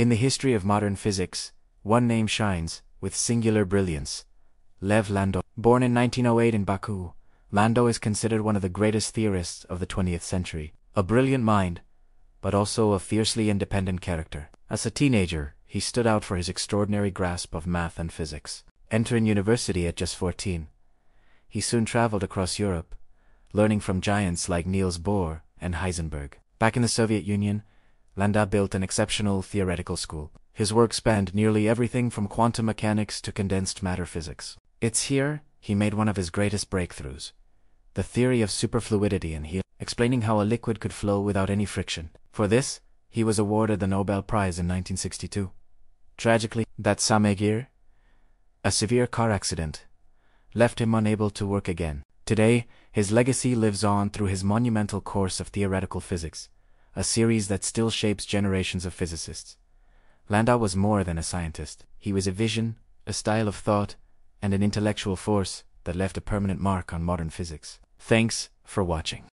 In the history of modern physics, one name shines, with singular brilliance. Lev Landau. Born in 1908 in Baku, Landau is considered one of the greatest theorists of the 20th century. A brilliant mind, but also a fiercely independent character. As a teenager, he stood out for his extraordinary grasp of math and physics. Entering university at just 14, he soon traveled across Europe, learning from giants like Niels Bohr and Heisenberg. Back in the Soviet Union, Landau built an exceptional theoretical school. His work spanned nearly everything from quantum mechanics to condensed matter physics. It's here he made one of his greatest breakthroughs, the theory of superfluidity in helium, explaining how a liquid could flow without any friction. For this, he was awarded the Nobel Prize in 1962. Tragically, that same year, a severe car accident left him unable to work again. Today, his legacy lives on through his monumental course of theoretical physics, a series that still shapes generations of physicists. Landau was more than a scientist. He was a vision, a style of thought, and an intellectual force that left a permanent mark on modern physics. Thanks for watching.